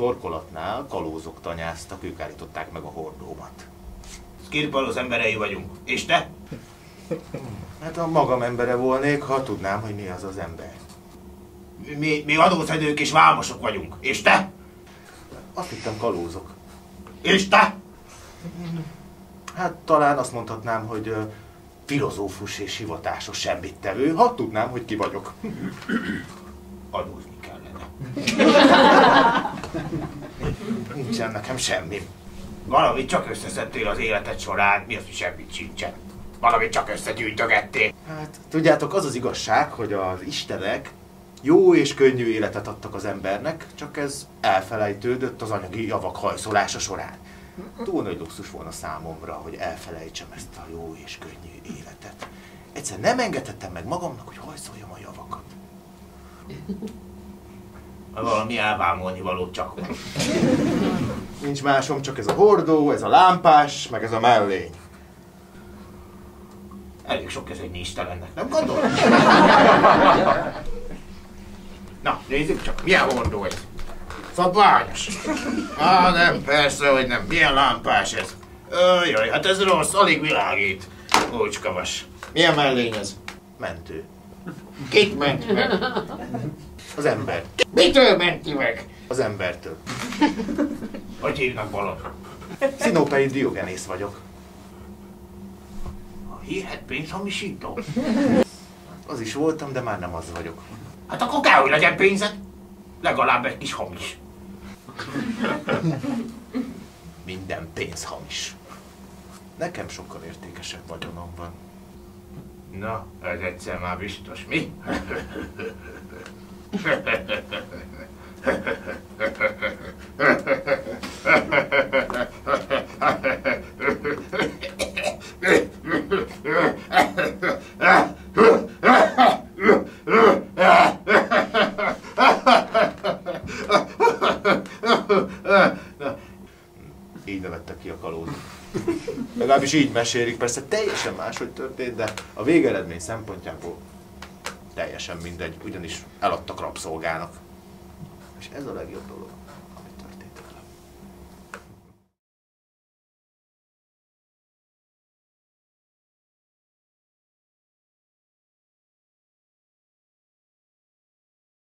torkolatnál kalózok tanyáztak, ők állították meg a hordómat. Skirpal az emberei vagyunk. És te? Hát a magam embere volnék, ha tudnám, hogy mi az az ember. Mi, mi adószedők és vámosok vagyunk. És te? Azt hittem kalózok. És te? Hát talán azt mondhatnám, hogy ö, filozófus és hivatásos semmit tevő, ha tudnám, hogy ki vagyok. Adózni kellene. Nincsen nekem semmi. Valamit csak összeszedtél az életed során, mi az, hogy semmit sincsen. Valamit csak összegyűjtögettél. Hát tudjátok, az az igazság, hogy az istenek jó és könnyű életet adtak az embernek, csak ez elfelejtődött az anyagi javak hajszolása során. Túl nagy luxus volna számomra, hogy elfelejtsem ezt a jó és könnyű életet. Egyszer nem engedhettem meg magamnak, hogy hajszoljam a javakat. Valami elvámolni való csak van. Nincs másom, csak ez a hordó, ez a lámpás, meg ez a mellény. Elég sok ez egy nincstelennek, nem gondolod? Na, nézzük csak, milyen hordó ez? Szabványos. Á, nem, persze, hogy nem. Milyen lámpás ez? Jaj, hát ez rossz, alig világít. Ócskavas. Milyen mellény ez? Mentő. Kit ment meg? Az ember. Mitől menti meg? Az embertől. Hogy hívnak balon? Szinopei Diogenész vagyok. A hihet pénzhamisító? Az is voltam, de már nem az vagyok. Hát akkor kell, hogy legyen pénzed. Legalább egy kis hamis. Minden pénz hamis. Nekem sokkal értékesebb vagyonom van. Na, ez egyszer már biztos, mi? Így nevette ki a kalóz. Legalábbis így mesélik, persze teljesen máshogy történt, de a végeredmény szempontjából teljesen mindegy, ugyanis eladtak rabszolgának. És ez a legjobb dolog.